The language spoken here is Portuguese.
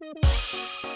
Música